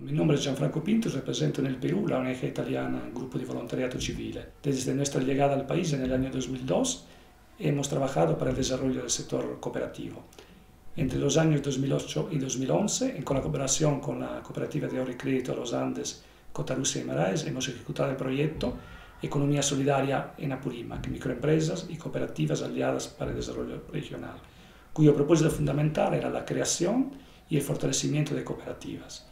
Mi nombre es Gianfranco Pintos, represento en el Perú la ONG italiana Grupo de Voluntariado Civil. Desde nuestra llegada al país en el año 2002 hemos trabajado para el desarrollo del sector cooperativo. Entre los años 2008 y 2011, en colaboración con la cooperativa de ahorro y crédito Los Andes, Cotarussi y Marais, hemos ejecutado el proyecto Economía Solidaria en Apurímac, microempresas y cooperativas aliadas para el desarrollo regional, cuyo propósito fundamental era la creación y el fortalecimiento de cooperativas.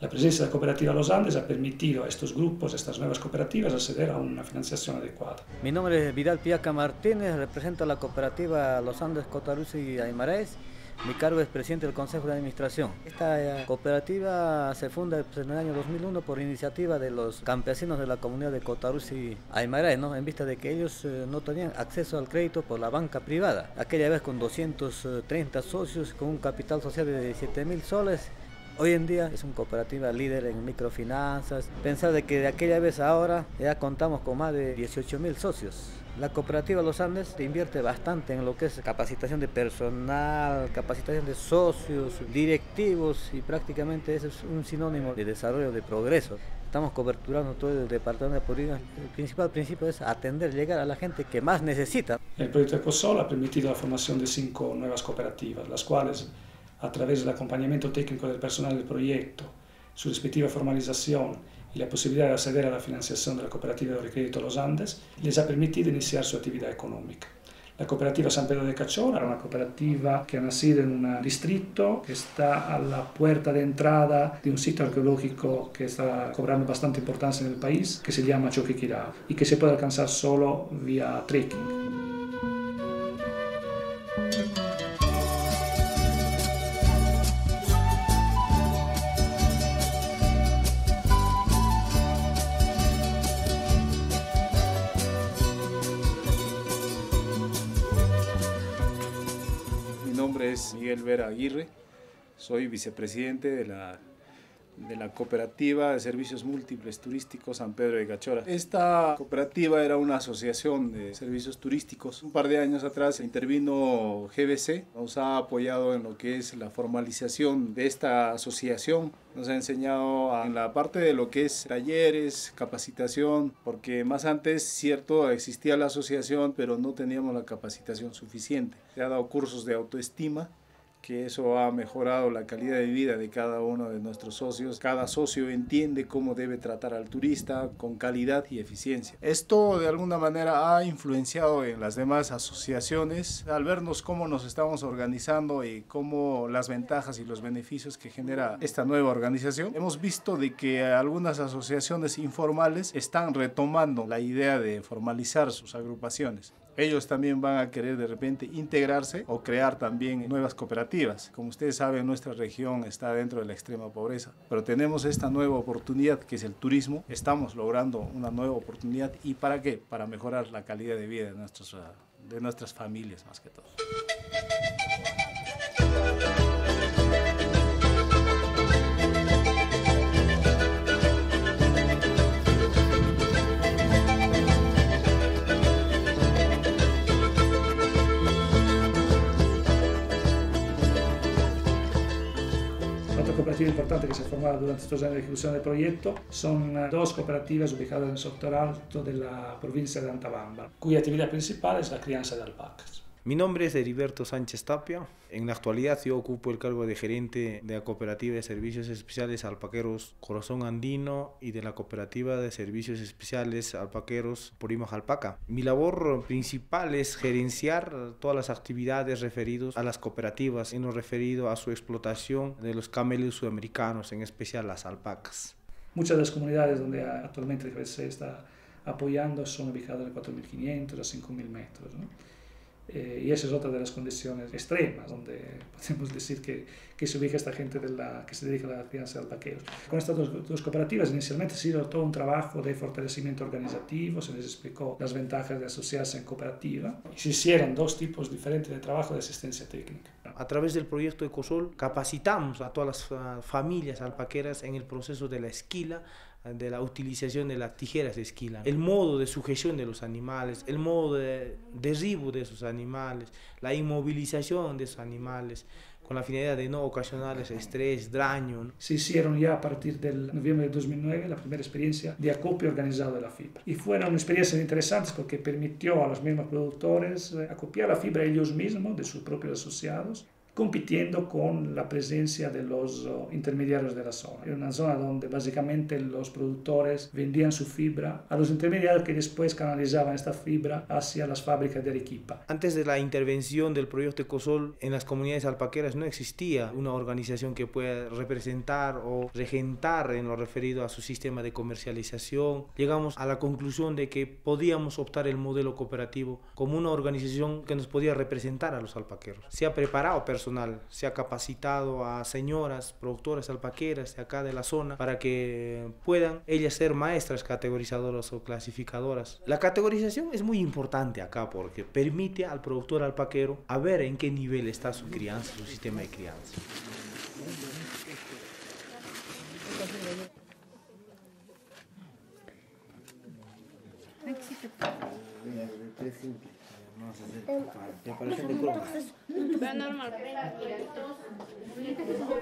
La presencia de la cooperativa Los Andes ha permitido a estos grupos, a estas nuevas cooperativas, acceder a una financiación adecuada. Mi nombre es Vidal Piaca Martínez, represento a la cooperativa Los Andes Cotaruzzi y Aymaraes. Mi cargo es presidente del Consejo de Administración. Esta eh, cooperativa se funda en el año 2001 por iniciativa de los campesinos de la comunidad de Cotaruzzi y en vista de que ellos eh, no tenían acceso al crédito por la banca privada. Aquella vez con 230 socios, con un capital social de 7 mil soles Hoy en día es una cooperativa líder en microfinanzas. Pensar de que de aquella vez a ahora ya contamos con más de 18 mil socios. La cooperativa Los Andes invierte bastante en lo que es capacitación de personal, capacitación de socios, directivos y prácticamente eso es un sinónimo de desarrollo, de progreso. Estamos coberturando todo el departamento de Purín. El principal principio es atender, llegar a la gente que más necesita. El proyecto ECOSOL ha permitido la formación de cinco nuevas cooperativas, las cuales a través del acompañamiento técnico del personal del proyecto, su respectiva formalización y la posibilidad de acceder a la financiación de la cooperativa de crédito Los Andes, les ha permitido iniciar su actividad económica. La cooperativa San Pedro de Cachorra, una cooperativa que ha nacido en un distrito que está a la puerta de entrada de un sitio arqueológico que está cobrando bastante importancia en el país, que se llama Choquiquirá y que se puede alcanzar solo vía trekking. Miguel Vera Aguirre, soy vicepresidente de la, de la Cooperativa de Servicios Múltiples Turísticos San Pedro de Cachora. Esta cooperativa era una asociación de servicios turísticos. Un par de años atrás intervino GBC, nos ha apoyado en lo que es la formalización de esta asociación nos ha enseñado en la parte de lo que es talleres, capacitación, porque más antes, cierto, existía la asociación, pero no teníamos la capacitación suficiente. Se ha dado cursos de autoestima que eso ha mejorado la calidad de vida de cada uno de nuestros socios. Cada socio entiende cómo debe tratar al turista con calidad y eficiencia. Esto de alguna manera ha influenciado en las demás asociaciones al vernos cómo nos estamos organizando y cómo las ventajas y los beneficios que genera esta nueva organización. Hemos visto de que algunas asociaciones informales están retomando la idea de formalizar sus agrupaciones ellos también van a querer de repente integrarse o crear también nuevas cooperativas. Como ustedes saben, nuestra región está dentro de la extrema pobreza, pero tenemos esta nueva oportunidad que es el turismo. Estamos logrando una nueva oportunidad y ¿para qué? Para mejorar la calidad de vida de, nuestros, de nuestras familias más que todo. Cooperativa importante que se ha formado durante estos años de ejecución del proyecto son eh, dos cooperativas ubicadas en el sector alto de la provincia de Antabamba, cuya actividad principal es la crianza de alpacas. Mi nombre es Heriberto Sánchez Tapia. En la actualidad yo ocupo el cargo de gerente de la Cooperativa de Servicios Especiales Alpaqueros Corazón Andino y de la Cooperativa de Servicios Especiales Alpaqueros Purímac Alpaca. Mi labor principal es gerenciar todas las actividades referidas a las cooperativas en lo referido a su explotación de los camellos sudamericanos, en especial las alpacas. Muchas de las comunidades donde actualmente se está apoyando son ubicadas de 4.500 a 5.000 metros. ¿no? Eh, y esa es otra de las condiciones extremas donde podemos decir que, que se ubica esta gente de la, que se dedica a la crianza de alpaqueros. Con estas dos, cooperativas inicialmente ha sido todo un trabajo de fortalecimiento organizativo, se les explicó las ventajas de asociarse en cooperativa y se hicieron dos tipos diferentes de trabajo de asistencia técnica. A través del proyecto Ecosol capacitamos a todas las familias alpaqueras en el proceso de la esquila, de la utilización de las tijeras de esquila, el modo de sujeción de los animales, el modo de derribo de esos animales, la inmovilización de esos animales, con la finalidad de no ocasionarles estrés, daño. Se hicieron ya a partir del noviembre de 2009 la primera experiencia de acopio organizado de la fibra. Y fueron experiencias interesantes porque permitió a los mismos productores eh, acopiar la fibra ellos mismos, de sus propios asociados, compitiendo con la presencia de los oh, intermediarios de la zona. Era una zona donde básicamente los productores vendían su fibra a los intermediarios que después canalizaban esta fibra hacia las fábricas de Arequipa. Antes de la intervención del proyecto Ecosol en las comunidades alpaqueras no existía una organización que pueda representar o regentar en lo referido a su sistema de comercialización. Llegamos a la conclusión de que podíamos optar el modelo cooperativo como una organización que nos podía representar a los alpaqueros. Se ha preparado personalmente se ha capacitado a señoras productoras alpaqueras de acá de la zona para que puedan ellas ser maestras categorizadoras o clasificadoras. La categorización es muy importante acá porque permite al productor alpaquero a ver en qué nivel está su crianza, su sistema de crianza.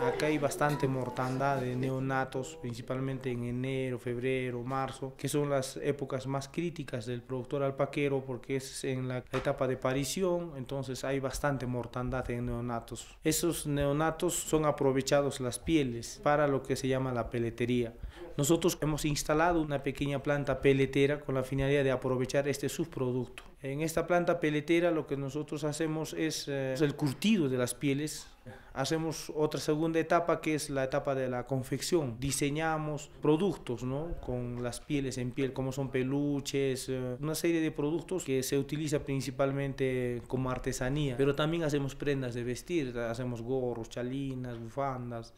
Acá hay bastante mortandad de neonatos, principalmente en enero, febrero, marzo, que son las épocas más críticas del productor alpaquero porque es en la etapa de parición, entonces hay bastante mortandad de neonatos. Esos neonatos son aprovechados las pieles para lo que se llama la peletería. Nosotros hemos instalado una pequeña planta peletera con la finalidad de aprovechar este subproducto. En esta planta peletera lo que nosotros hacemos es eh, el curtido de las pieles. Hacemos otra segunda etapa que es la etapa de la confección. Diseñamos productos ¿no? con las pieles en piel, como son peluches, eh, una serie de productos que se utiliza principalmente como artesanía. Pero también hacemos prendas de vestir, hacemos gorros, chalinas, bufandas.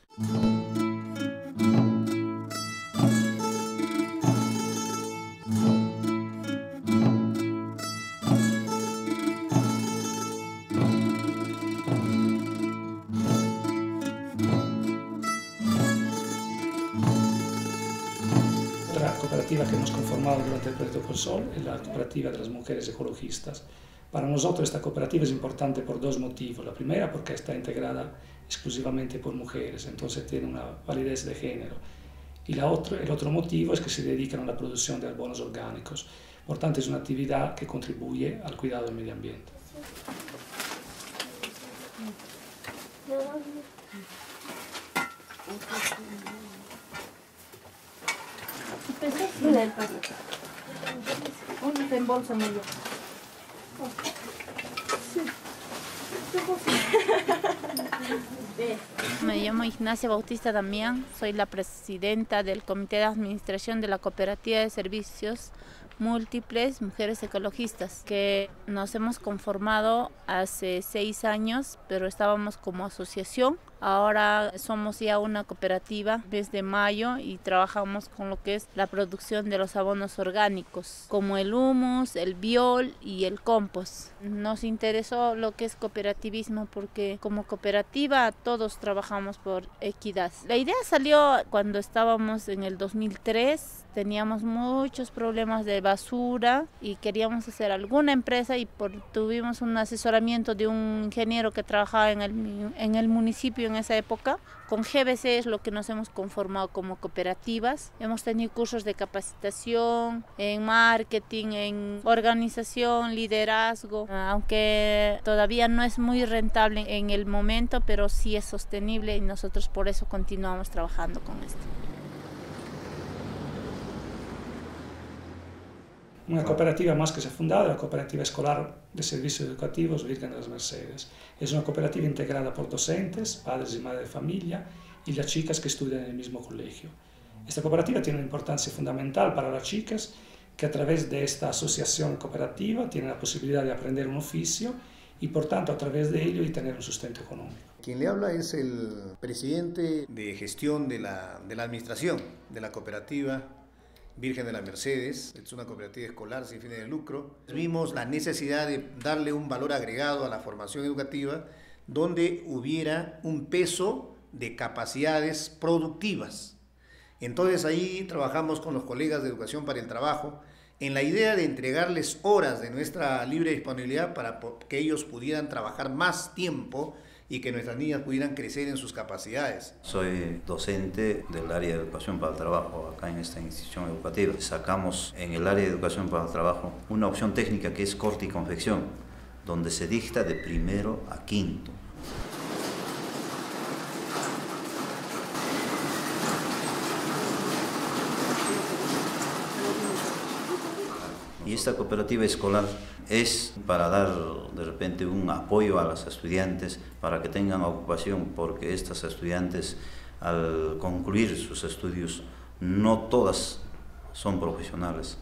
Cooperativa que hemos conformado durante el proyecto Consol es la cooperativa de las mujeres ecologistas. Para nosotros esta cooperativa es importante por dos motivos. La primera porque está integrada exclusivamente por mujeres, entonces tiene una validez de género. Y la otro, el otro motivo es que se dedican a la producción de abonos orgánicos. Por tanto, es una actividad que contribuye al cuidado del medio ambiente. Un reembolso medio. Me llamo Ignacia Bautista Damián, soy la presidenta del Comité de Administración de la Cooperativa de Servicios Múltiples Mujeres Ecologistas, que nos hemos conformado hace seis años, pero estábamos como asociación Ahora somos ya una cooperativa desde mayo y trabajamos con lo que es la producción de los abonos orgánicos, como el humus, el biol y el compost. Nos interesó lo que es cooperativismo porque como cooperativa todos trabajamos por equidad. La idea salió cuando estábamos en el 2003 teníamos muchos problemas de basura y queríamos hacer alguna empresa y por, tuvimos un asesoramiento de un ingeniero que trabajaba en el, en el municipio en esa época. Con GBC es lo que nos hemos conformado como cooperativas. Hemos tenido cursos de capacitación en marketing, en organización, liderazgo, aunque todavía no es muy rentable en el momento, pero sí es sostenible y nosotros por eso continuamos trabajando con esto. Una cooperativa más que se ha fundado, la Cooperativa Escolar de Servicios Educativos Virgen de las Mercedes. Es una cooperativa integrada por docentes, padres y madres de familia y las chicas que estudian en el mismo colegio. Esta cooperativa tiene una importancia fundamental para las chicas que a través de esta asociación cooperativa tienen la posibilidad de aprender un oficio y por tanto a través de ello y tener un sustento económico. Quien le habla es el presidente de gestión de la, de la administración de la cooperativa Virgen de la Mercedes, es una cooperativa escolar sin fines de lucro. Vimos la necesidad de darle un valor agregado a la formación educativa donde hubiera un peso de capacidades productivas Entonces ahí trabajamos con los colegas de Educación para el Trabajo en la idea de entregarles horas de nuestra libre disponibilidad para que ellos pudieran trabajar más tiempo y que nuestras niñas pudieran crecer en sus capacidades. Soy docente del área de educación para el trabajo acá en esta institución educativa. Sacamos en el área de educación para el trabajo una opción técnica que es corte y confección, donde se dicta de primero a quinto. Y esta cooperativa escolar es para dar de repente un apoyo a los estudiantes para que tengan ocupación, porque estos estudiantes al concluir sus estudios no todas son profesionales.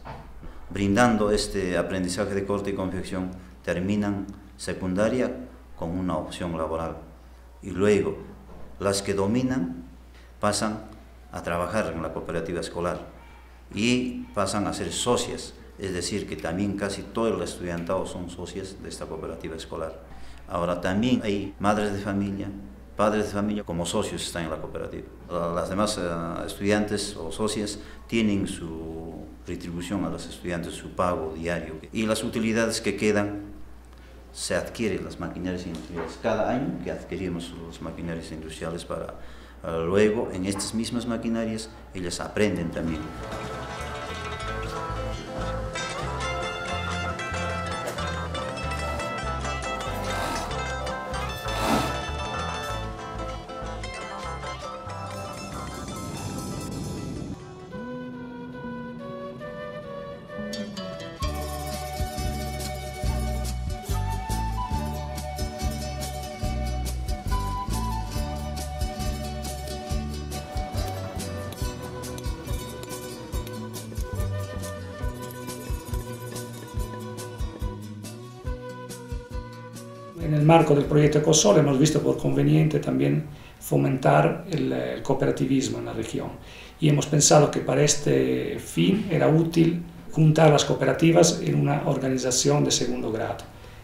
Brindando este aprendizaje de corte y confección, terminan secundaria con una opción laboral. Y luego, las que dominan pasan a trabajar en la cooperativa escolar y pasan a ser socias es decir, que también casi todo el estudiantado son socios de esta cooperativa escolar. Ahora también hay madres de familia, padres de familia como socios están en la cooperativa. Las demás eh, estudiantes o socias tienen su retribución a los estudiantes, su pago diario. Y las utilidades que quedan se adquieren las maquinarias industriales. Cada año que adquirimos las maquinarias industriales para luego en estas mismas maquinarias ellas aprenden también. En el marco del proyecto Ecosol hemos visto por conveniente también fomentar el, cooperativismo en la región y hemos pensado que para este fin era útil juntar las cooperativas en una organización de segundo grado.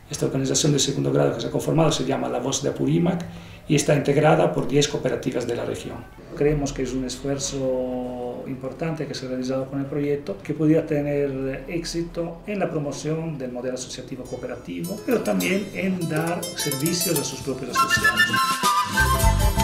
Esta organización de segundo grado que se ha conformado se llama La Voz de Apurímac y está integrada por 10 cooperativas de la región. Creemos que es un esfuerzo importante que se ha realizado con el proyecto que pudiera tener éxito en la promoción del modelo asociativo cooperativo, pero también en dar servicios a sus propios asociados.